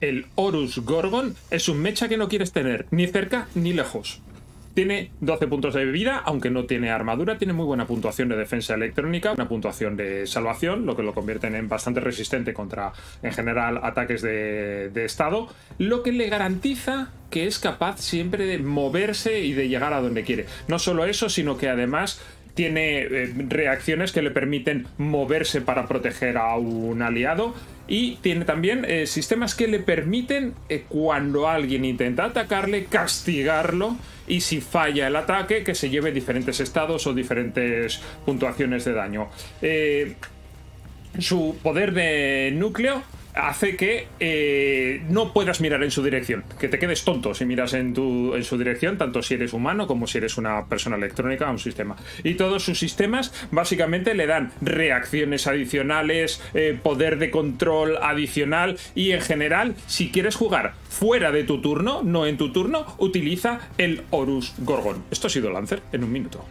El Horus Gorgon es un mecha que no quieres tener ni cerca ni lejos. Tiene 12 puntos de vida, aunque no tiene armadura, tiene muy buena puntuación de defensa electrónica, una puntuación de salvación, lo que lo convierte en bastante resistente contra, en general, ataques de, estado, lo que le garantiza que es capaz siempre de moverse y de llegar a donde quiere. No solo eso, sino que además tiene eh, reacciones que le permiten moverse para proteger a un aliado y tiene también eh, sistemas que le permiten eh, cuando alguien intenta atacarle castigarlo y si falla el ataque que se lleve diferentes estados o diferentes puntuaciones de daño. su poder de núcleo hace que eh, no puedas mirar en su dirección, que te quedes tonto si miras en, tu, en su dirección, tanto si eres humano como si eres una persona electrónica o un sistema. Y todos sus sistemas básicamente le dan reacciones adicionales, eh, poder de control adicional y en general, si quieres jugar fuera de tu turno, no en tu turno, utiliza el Horus Gorgon. Esto ha sido Lancer en un minuto.